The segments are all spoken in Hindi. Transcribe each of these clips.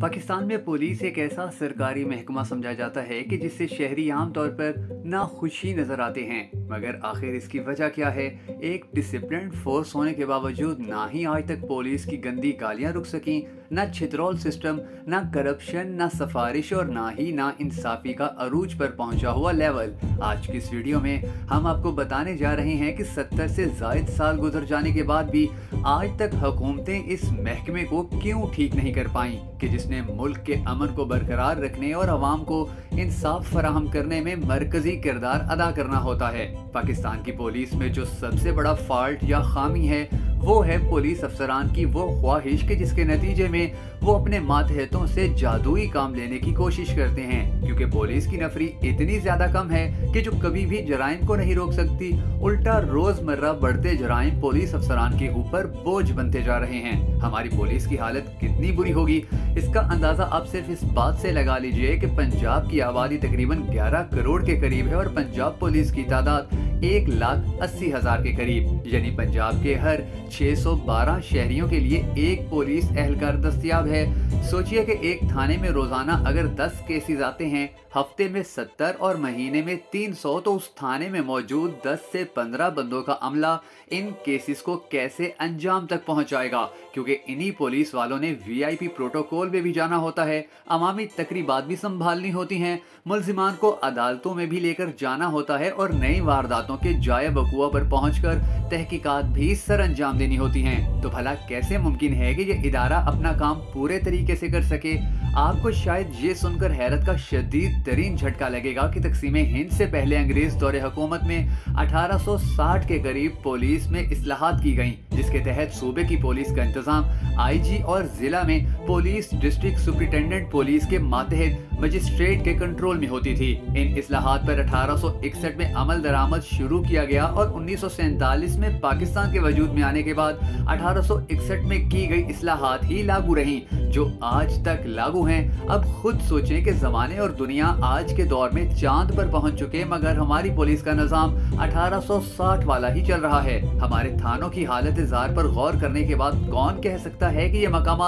पाकिस्तान में पुलिस एक ऐसा सरकारी महकमा समझा जाता है कि जिससे शहरी आमतौर पर ना खुशी नज़र आते हैं। मगर आखिर इसकी वजह क्या है? एक डिसिप्लिन फोर्स होने के बावजूद ना ही आज तक पुलिस की गंदी गालियाँ रुक सकी, ना छित्रोल सिस्टम ना करप्शन ना सफारिश और ना ही ना इंसाफी का अरूज पर पहुँचा हुआ लेवल आज की इस वीडियो में हम आपको बताने जा रहे हैं कि सत्तर से जायद साल गुजर जाने के बाद भी आज तक हुकूमतें इस महकमे को क्यों ठीक नहीं कर पाई? कि जिसने मुल्क के अमन को बरकरार रखने और आवाम को इंसाफ फराहम करने में मरकजी किरदार अदा करना होता है। पाकिस्तान की पुलिस में जो सबसे बड़ा फॉल्ट या खामी है वो है पुलिस अफसरान की वो ख्वाहिश के जिसके नतीजे में वो अपने मातहतों से जादुई काम लेने की कोशिश करते हैं, क्योंकि पुलिस की नफरी इतनी ज़्यादा कम है कि जो कभी भी जराइम को नहीं रोक सकती, उल्टा रोज़मर्रा बढ़ते जराइम पुलिस अफसरान के ऊपर बोझ बनते जा रहे हैं। हमारी पुलिस की हालत कितनी बुरी होगी, इसका अंदाज़ा आप सिर्फ़ इस बात से लगा लीजिए कि पंजाब की आबादी तकरीबन 11 करोड़ के करीब है और पंजाब पुलिस की तादाद एक लाख अस्सी हज़ार के करीब, यानी पंजाब के हर 612 शहरियों के लिए एक पुलिस एहलकार दस्तियाब है। सोचिए कि एक थाने में रोज़ाना अगर 10 केसेस आते हैं, हफ़्ते में 70 और महीने में 300 तो उस थाने में मौजूद 10 से 15 बंदों का अमला इन केसेस को कैसे अंजाम तक पहुंचाएगा? क्योंकि इन्हीं पुलिस वालों ने वीआईपी प्रोटोकॉल में भी जाना होता है। अवामी तकरीबात भी संभालनी होती हैं। मुलजिमान को अदालतों में भी लेकर जाना होता है और नई वारदातों के जाय बकुआ पर पहुंचकर तहकीकात भी सर अंजाम देनी होती हैं। तो भला कैसे मुमकिन है कि ये इदारा अपना काम पूरे तरीके से कर सके? आपको शायद ये सुनकर हैरत का शदीद तरीन झटका लगेगा कि तकसीम हिंद से पहले अंग्रेज़ दौरे हुकूमत में 1860 के करीब पुलिस में असलाहत की गई, जिसके तहत सूबे की पुलिस का इंतज़ाम आईजी और जिला में पुलिस डिस्ट्रिक्ट सुप्रिंटेंडेंट पुलिस के मातहत मजिस्ट्रेट के कंट्रोल में होती थी। इन असलाहत पर 1861 में अमल दरामद शुरू किया गया और उन्नीस सौ सैंतालीस में पाकिस्तान के वजूद में आने के बाद 1861 में की गई असलाहत ही लागू रही। जो आज तक लागू हैं। अब खुद सोचें कि जमाने और दुनिया आज के दौर में चाँद पर पहुँच चुके मगर हमारी पुलिस का निज़ाम 1860 वाला ही चल रहा है। हमारे थानों की हालत जार पर गौर करने के बाद कौन कह सकता है कि ये मकाम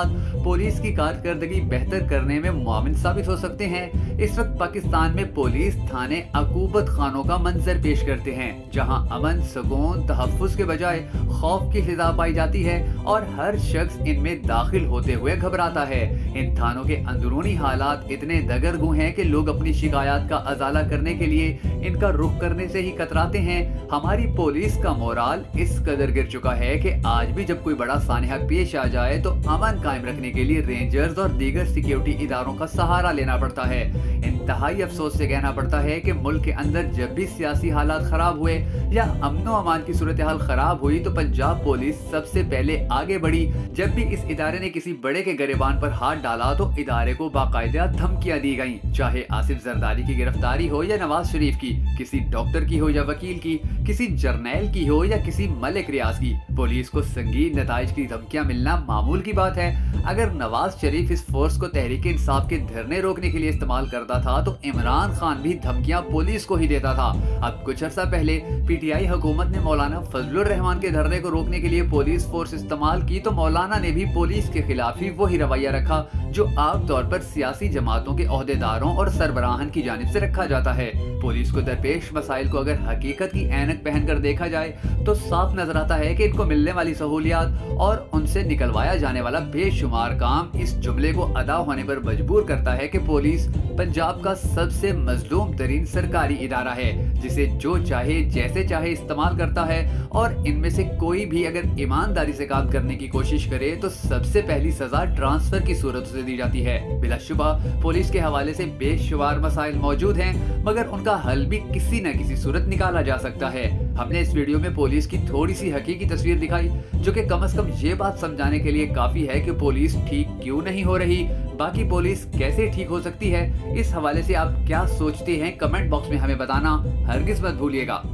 पुलिस की कारकर्दगी बेहतर करने में मुआविन साबित हो सकते हैं? इस वक्त पाकिस्तान में पुलिस थाने अकूबत खानों का मंजर पेश करते हैं, जहाँ अमन, सुकून तहफ़ के बजाय खौफ की फिजा पाई जाती है और हर शख्स इनमें दाखिल होते हुए घबराता है। इन थानों के अंदरूनी हालात इतने दगरगु हैं कि लोग अपनी शिकायत का अजाला करने के लिए इनका रुख करने से ही कतराते हैं। हमारी पुलिस का मोराल इस कदर गिर चुका है कि आज भी जब कोई बड़ा सानहा पेश आ जाए तो अमन कायम रखने के लिए रेंजर्स और दीगर सिक्योरिटी इदारों का सहारा लेना पड़ता है। इंतहाई अफसोस से कहना पड़ता है कि मुल्क के अंदर जब भी सियासी हालात खराब हुए या अमनो अमान की सूरत हाल खराब हुई तो पंजाब पुलिस सबसे पहले आगे बढ़ी। जब भी इस इदारे ने किसी बड़े के गरेबान पर हाथ डाला तो इदारे को बाकायदा धमकियाँ दी गई। चाहे आसिफ जरदारी की गिरफ्तारी हो या नवाज़ शरीफ की, किसी डॉक्टर की हो या वकील की, किसी जर्नैल की हो या किसी मलिक रियाज की, पुलिस को संगीन नतज की धमकियाँ मिलना मामूल की बात है। अगर नवाज़ शरीफ इस फोर्स को तहरीक इंसाफ के धरने रोकने के लिए इस्तेमाल करता था तो इमरान खान भी धमकियाँ पुलिस को ही देता था। अब कुछ अर्सा पहले पीटीआई हुकूमत ने मौलाना फजलुर रहमान के धरने को रोकने के लिए पुलिस फोर्स इस्तेमाल की तो मौलाना ने भी पुलिस के खिलाफ ही वही रवैया रखा। जो आमतौर पर सियासी जमातों के अहदेदारों और सरबराहन की जानब से रखा जाता है। पुलिस को दरपेश मसाइल को अगर हकीकत की एनक पहन कर देखा जाए तो साफ़ नज़र आता है कि इनको मिलने वाली सहूलियात और उनसे निकलवाया जाने वाला बेशुमार काम इस जुमले को अदा होने पर मजबूर करता है कि पुलिस पंजाब का सबसे मजलूम तरीन सरकारी इदारा है। जिसे जो चाहे, जैसे चाहे इस्तेमाल करता है और इनमें से कोई भी अगर ईमानदारी से काम करने की कोशिश करे तो सबसे पहली सजा ट्रांसफ़र की सूरत से दी जाती है। बिलाशुबा पुलिस के हवाले से बेशुमार मसाइल मौजूद हैं, मगर उनका हल भी किसी न किसी सूरत निकाला जा सकता है। हमने इस वीडियो में पुलिस की थोड़ी सी हकीकी तस्वीर दिखाई, जो कि कम अज कम ये बात समझाने के लिए काफ़ी है कि पुलिस ठीक क्यों नहीं हो रही बाकी पुलिस कैसे ठीक हो सकती है? इस हवाले से आप क्या सोचते हैं? कमेंट बॉक्स में हमें बताना। हरगिज मत भूलिएगा।